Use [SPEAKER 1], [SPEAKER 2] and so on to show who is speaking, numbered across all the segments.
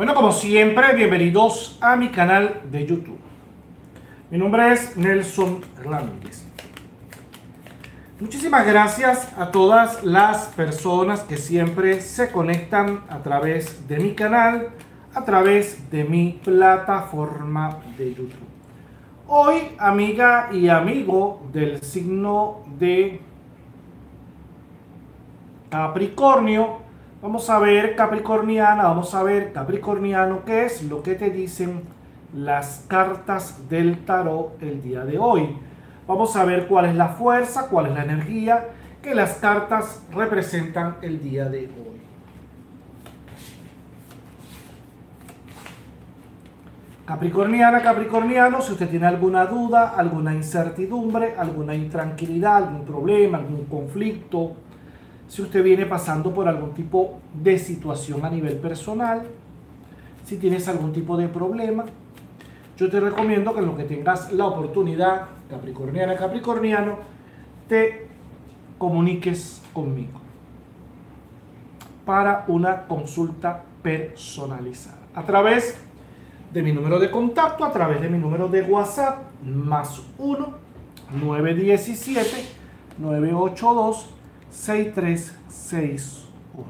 [SPEAKER 1] Bueno, como siempre, bienvenidos a mi canal de YouTube. Mi nombre es Nelson Ramírez. Muchísimas gracias a todas las personas que siempre se conectan a través de mi canal, a través de mi plataforma de YouTube. Hoy, amiga y amigo del signo de Capricornio, Vamos a ver Capricorniana, vamos a ver Capricorniano, qué es lo que te dicen las cartas del tarot el día de hoy. Vamos a ver cuál es la fuerza, cuál es la energía que las cartas representan el día de hoy. Capricorniana, Capricorniano, si usted tiene alguna duda, alguna incertidumbre, alguna intranquilidad, algún problema, algún conflicto, si usted viene pasando por algún tipo de situación a nivel personal, si tienes algún tipo de problema, yo te recomiendo que en lo que tengas la oportunidad, capricorniana, capricorniano, te comuniques conmigo para una consulta personalizada. A través de mi número de contacto, a través de mi número de WhatsApp, más 1 917 982 6361.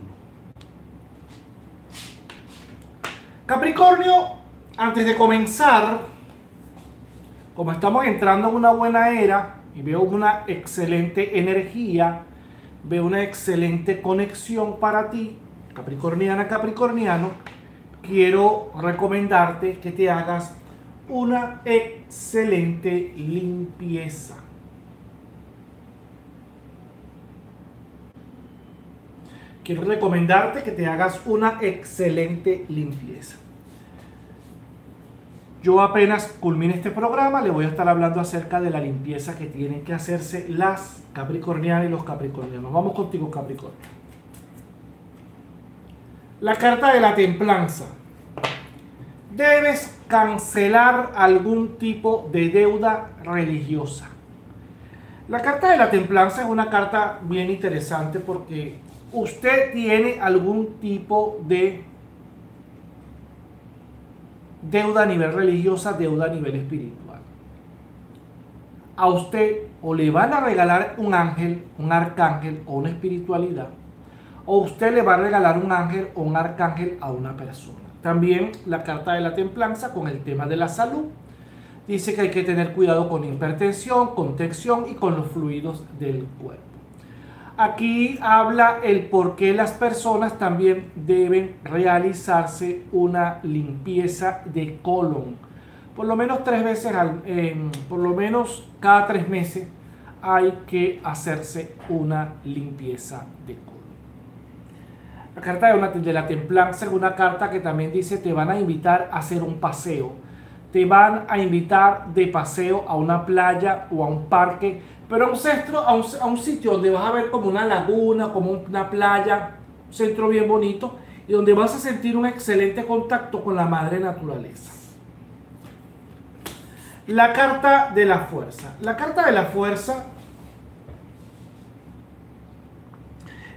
[SPEAKER 1] Capricornio, antes de comenzar, como estamos entrando en una buena era y veo una excelente energía, veo una excelente conexión para ti, capricorniana, capricorniano, quiero recomendarte que te hagas una excelente limpieza quiero recomendarte que te hagas una excelente limpieza. Yo apenas culmine este programa, le voy a estar hablando acerca de la limpieza que tienen que hacerse las capricornianas y los capricornianos. Vamos contigo, Capricornio. La carta de la templanza. Debes cancelar algún tipo de deuda religiosa. La carta de la templanza es una carta bien interesante porque usted tiene algún tipo de deuda a nivel religiosa, deuda a nivel espiritual. A usted o le van a regalar un ángel, un arcángel o una espiritualidad, o usted le va a regalar un ángel o un arcángel a una persona. También la carta de la templanza con el tema de la salud. Dice que hay que tener cuidado con hipertensión, con tensión y con los fluidos del cuerpo. Aquí habla el por qué las personas también deben realizarse una limpieza de colon. Por lo menos tres veces, al, por lo menos cada tres meses hay que hacerse una limpieza de colon. La carta de, de la templanza es una carta que también dice te van a invitar a hacer un paseo. Te van a invitar de paseo a una playa o a un parque pero a un, centro, a un, sitio donde vas a ver como una laguna, como una playa, un centro bien bonito, y donde vas a sentir un excelente contacto con la madre naturaleza. La carta de la fuerza. La carta de la fuerza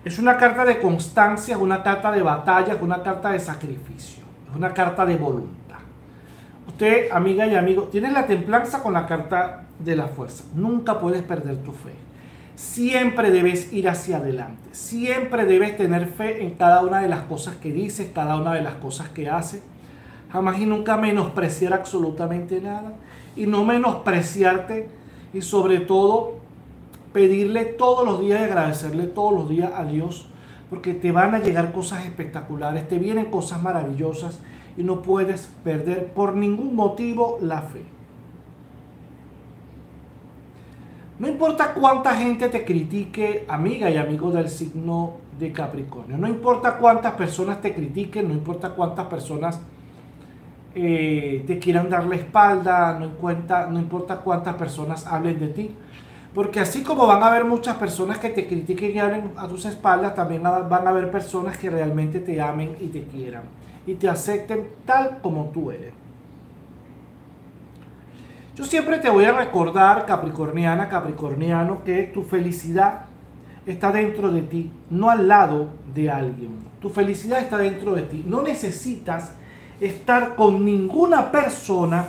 [SPEAKER 1] es una carta de constancia, es una carta de batalla, es una carta de sacrificio, es una carta de voluntad. Usted, amiga y amigo, tiene la templanza con la carta de la fuerza. Nunca puedes perder tu fe. Siempre debes ir hacia adelante. Siempre debes tener fe en cada una de las cosas que dices, cada una de las cosas que haces. Jamás y nunca menospreciar absolutamente nada. Y no menospreciarte. Y sobre todo, pedirle todos los días y agradecerle todos los días a Dios. Porque te van a llegar cosas espectaculares, te vienen cosas maravillosas y no puedes perder por ningún motivo la fe. No importa cuánta gente te critique, amiga y amigo del signo de Capricornio. No importa cuántas personas te critiquen, no importa cuántas personas eh, te quieran dar la espalda, no, no importa cuántas personas hablen de ti. Porque así como van a haber muchas personas que te critiquen y hablen a tus espaldas, también van a haber personas que realmente te amen y te quieran y te acepten tal como tú eres. Yo siempre te voy a recordar, Capricorniana, Capricorniano, que tu felicidad está dentro de ti, no al lado de alguien. Tu felicidad está dentro de ti. No necesitas estar con ninguna persona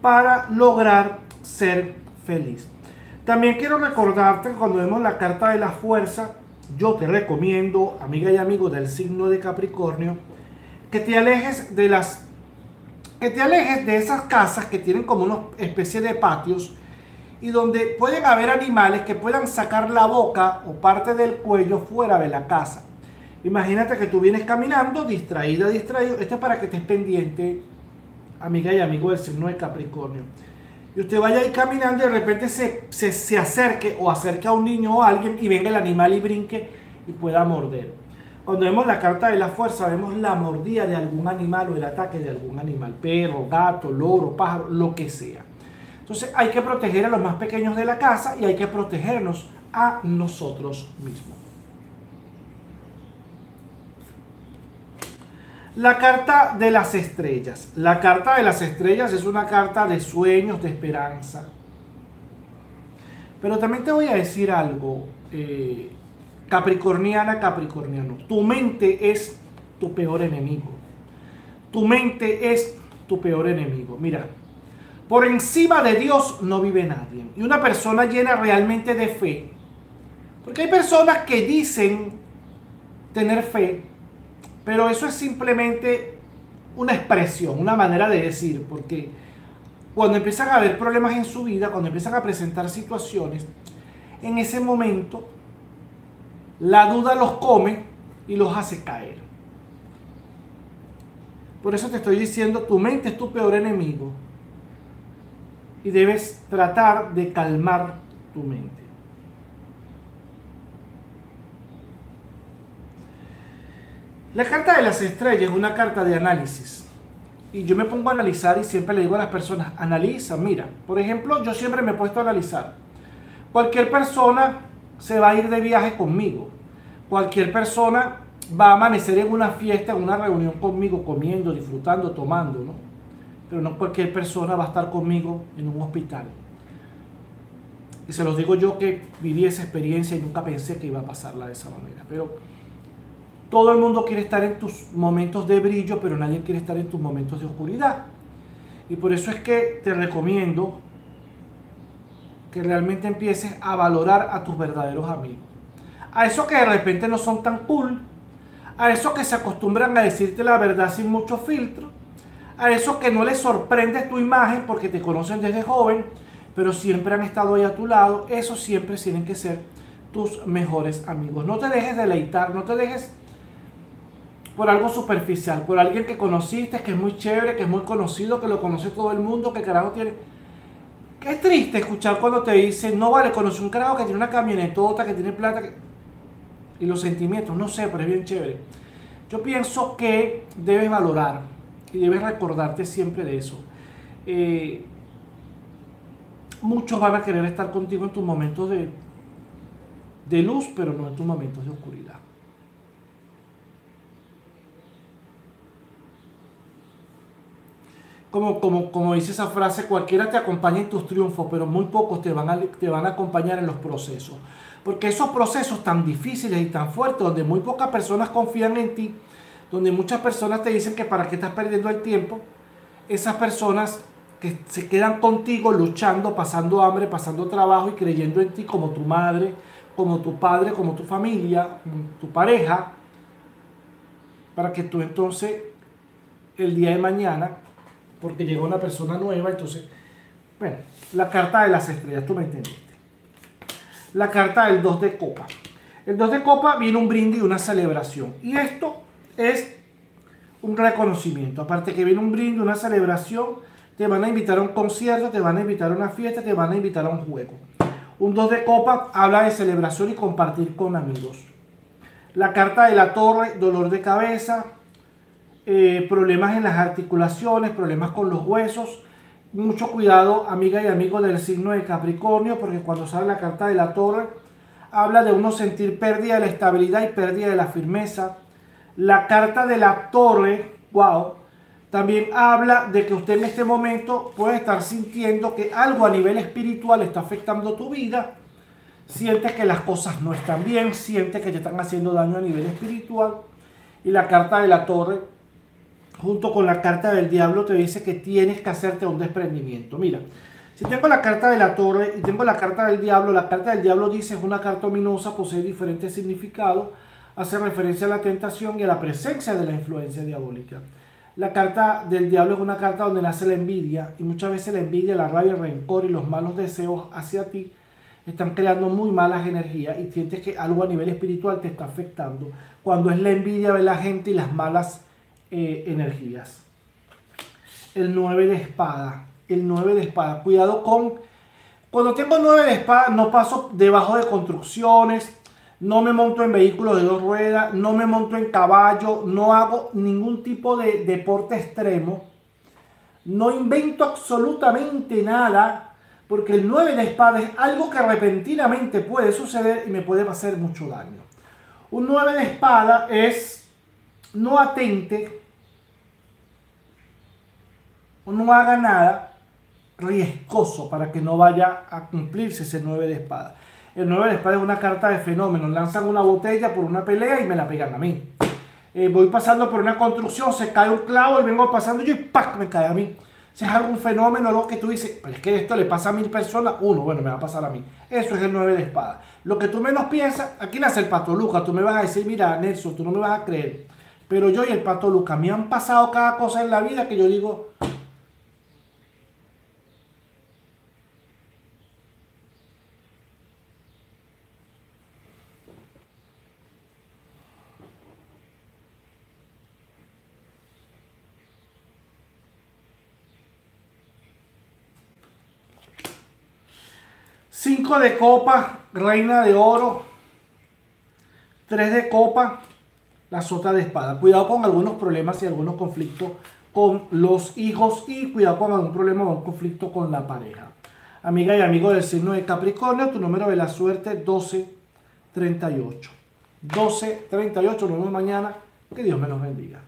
[SPEAKER 1] para lograr ser feliz. También quiero recordarte que cuando vemos la carta de la fuerza, yo te recomiendo, amiga y amigo del signo de Capricornio, que te alejes de las que te alejes de esas casas que tienen como una especie de patios y donde pueden haber animales que puedan sacar la boca o parte del cuello fuera de la casa. Imagínate que tú vienes caminando, distraída, distraído. Esto es para que estés pendiente, amiga y amigo del signo de Capricornio. Y usted vaya ahí caminando y de repente se, se, se acerque o acerque a un niño o a alguien y venga el animal y brinque y pueda morder. Cuando vemos la carta de la fuerza, vemos la mordida de algún animal o el ataque de algún animal, perro, gato, loro, pájaro, lo que sea. Entonces hay que proteger a los más pequeños de la casa y hay que protegernos a nosotros mismos. La carta de las estrellas. La carta de las estrellas es una carta de sueños, de esperanza. Pero también te voy a decir algo. Eh, Capricorniana, Capricorniano, tu mente es tu peor enemigo. Tu mente es tu peor enemigo. Mira, por encima de Dios no vive nadie. Y una persona llena realmente de fe. Porque hay personas que dicen tener fe, pero eso es simplemente una expresión, una manera de decir, porque cuando empiezan a haber problemas en su vida, cuando empiezan a presentar situaciones, en ese momento la duda los come y los hace caer. Por eso te estoy diciendo, tu mente es tu peor enemigo y debes tratar de calmar tu mente. La carta de las estrellas es una carta de análisis. Y yo me pongo a analizar y siempre le digo a las personas, analiza, mira, por ejemplo, yo siempre me he puesto a analizar. Cualquier persona se va a ir de viaje conmigo. Cualquier persona va a amanecer en una fiesta, en una reunión conmigo, comiendo, disfrutando, tomando, ¿no? Pero no cualquier persona va a estar conmigo en un hospital. Y se los digo yo que viví esa experiencia y nunca pensé que iba a pasarla de esa manera. Pero todo el mundo quiere estar en tus momentos de brillo, pero nadie quiere estar en tus momentos de oscuridad. Y por eso es que te recomiendo que realmente empieces a valorar a tus verdaderos amigos. A esos que de repente no son tan cool, a esos que se acostumbran a decirte la verdad sin mucho filtro, a esos que no les sorprende tu imagen porque te conocen desde joven, pero siempre han estado ahí a tu lado, esos siempre tienen que ser tus mejores amigos. No te dejes deleitar, no te dejes por algo superficial, por alguien que conociste, que es muy chévere, que es muy conocido, que lo conoce todo el mundo, que carajo tiene Qué triste escuchar cuando te dicen, no vale, conocí un carajo que tiene una camionetota, que tiene plata, y los sentimientos, no sé, pero es bien chévere. Yo pienso que debes valorar y debes recordarte siempre de eso. Eh, muchos van a querer estar contigo en tus momentos de, de luz, pero no en tus momentos de oscuridad. Como, como, como dice esa frase, cualquiera te acompaña en tus triunfos, pero muy pocos te van, a, te van a acompañar en los procesos. Porque esos procesos tan difíciles y tan fuertes, donde muy pocas personas confían en ti, donde muchas personas te dicen que para qué estás perdiendo el tiempo, esas personas que se quedan contigo luchando, pasando hambre, pasando trabajo y creyendo en ti como tu madre, como tu padre, como tu familia, tu pareja, para que tú entonces el día de mañana porque llegó una persona nueva, entonces, bueno, la carta de las estrellas, tú me entendiste. La carta del 2 de copa. El 2 de copa viene un brindis y una celebración. Y esto es un reconocimiento. Aparte que viene un brindis, una celebración, te van a invitar a un concierto, te van a invitar a una fiesta, te van a invitar a un juego. Un 2 de copa habla de celebración y compartir con amigos. La carta de la torre, dolor de cabeza, eh, problemas en las articulaciones, problemas con los huesos. Mucho cuidado, amiga y amigo del signo de Capricornio, porque cuando sale la carta de la torre, habla de uno sentir pérdida de la estabilidad y pérdida de la firmeza. La carta de la torre, wow, también habla de que usted en este momento puede estar sintiendo que algo a nivel espiritual está afectando tu vida. Siente que las cosas no están bien, siente que te están haciendo daño a nivel espiritual. Y la carta de la torre junto con la carta del diablo, te dice que tienes que hacerte un desprendimiento. Mira, si tengo la carta de la torre y tengo la carta del diablo, la carta del diablo dice es una carta ominosa, posee diferentes significados, hace referencia a la tentación y a la presencia de la influencia diabólica. La carta del diablo es una carta donde nace la envidia y muchas veces la envidia, la rabia, el rencor y los malos deseos hacia ti están creando muy malas energías y sientes que algo a nivel espiritual te está afectando cuando es la envidia de la gente y las malas eh, energías. El 9 de espada, el 9 de espada, cuidado con... Cuando tengo 9 de espada no paso debajo de construcciones, no me monto en vehículos de dos ruedas, no me monto en caballo, no hago ningún tipo de deporte extremo, no invento absolutamente nada, porque el 9 de espada es algo que repentinamente puede suceder y me puede hacer mucho daño. Un 9 de espada es no atente o no haga nada riesgoso para que no vaya a cumplirse ese 9 de espada. El 9 de espada es una carta de fenómeno. Lanzan una botella por una pelea y me la pegan a mí. Eh, voy pasando por una construcción, se cae un clavo y vengo pasando yo y ¡pac! me cae a mí. Si es algún fenómeno, lo que tú dices, pero es que esto le pasa a mil personas, uno, bueno, me va a pasar a mí. Eso es el 9 de espada. Lo que tú menos piensas, aquí nace el pato Luca, tú me vas a decir, mira, Nelson, tú no me vas a creer. Pero yo y el pato Luca, me han pasado cada cosa en la vida que yo digo, 5 de copa, reina de oro. 3 de copa, la sota de espada. Cuidado con algunos problemas y algunos conflictos con los hijos y cuidado con algún problema o conflicto con la pareja. Amiga y amigo del signo de Capricornio, tu número de la suerte 1238. 1238, nos vemos mañana. Que Dios me los bendiga.